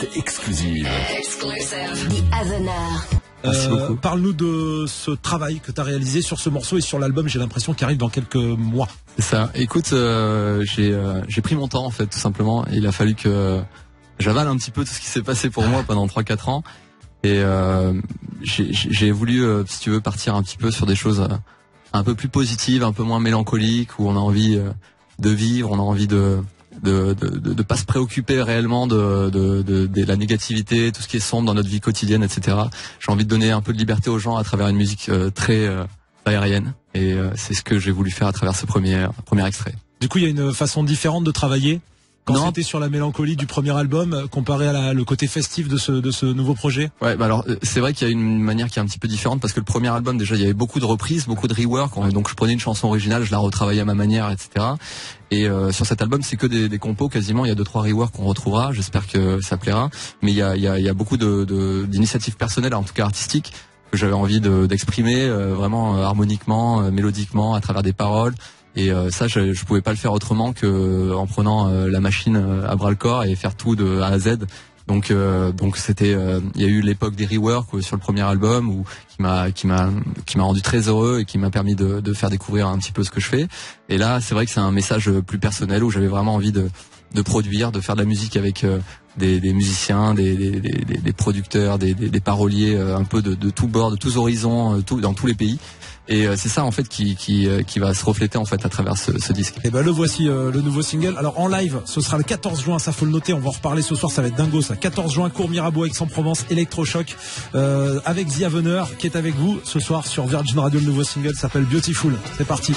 Playlist exclusive. Euh, Parle-nous de ce travail que tu as réalisé sur ce morceau et sur l'album, j'ai l'impression qu'il arrive dans quelques mois. C'est ça. Écoute, euh, j'ai euh, j'ai pris mon temps en fait, tout simplement. Il a fallu que j'avale un petit peu tout ce qui s'est passé pour moi pendant 3-4 ans. Et euh, j'ai- voulu, euh, si tu veux, partir un petit peu sur des choses euh, un peu plus positives, un peu moins mélancoliques, où on a envie euh, de vivre, on a envie de de, de, de, pas se préoccuper réellement de, de, la négativité, tout ce qui est sombre dans notre vie quotidienne, etc. J'ai envie de donner un peu de liberté aux gens à travers une musique euh, très euh, aérienne. Et euh, c'est ce que j'ai voulu faire à travers ce premier, premier extrait. Du coup, il y a une façon différente de travailler? Quand c'était sur la mélancolie du premier album euh, comparé à la- le côté festif de ce, de ce nouveau projet. Ouais, bah alors euh, c'est vrai qu'il y a une manière qui est un petit peu différente parce que le premier album déjà il y avait beaucoup de reprises, beaucoup de rework. On- Donc je prenais une chanson originale, je la retravaillais à ma manière, etc. Et euh, sur cet album c'est que des, des compos quasiment. Il y a deux trois reworks qu'on retrouvera. J'espère que ça plaira. Mais il y a, il y a, il y a beaucoup de de- d'initiatives personnelles, en tout cas artistiques, que j'avais envie de- d'exprimer euh, vraiment euh, harmoniquement, mélodiquement, à travers des paroles. Et euh, ça, je, je pouvais pas le faire autrement que euh, en prenant euh, la machine à bras le corps et faire tout de A à Z. Donc euh, donc c'était il y a eu l'époque des reworks sur le premier album où qui m'a qui m'a qui m'a rendu très heureux et qui m'a permis de, de faire découvrir un petit peu ce que je fais. Et là, c'est vrai que c'est un message plus personnel où j'avais vraiment envie de de produire, de faire de la musique avec euh, des, musiciens, des, producteurs, des, paroliers, euh, un peu de, de tous bords, de tous horizons, euh, tout, dans tous les pays. Et c'est ça en fait qui, qui, qui va se refléter en fait à travers ce, disque. Et ben le voici le nouveau single. Alors en live, ce sera le 14 juin, ça faut le noter. On va en reparler ce soir, ça va être dingo ça. 14 juin, Cours Mirabeau, Aix-en-Provence, Electrochoc, euh, avec The Avener qui est avec vous ce soir sur Virgin Radio. Le nouveau single s'appelle Beautiful. C'est parti.